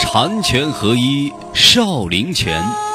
禅拳合一，少林拳。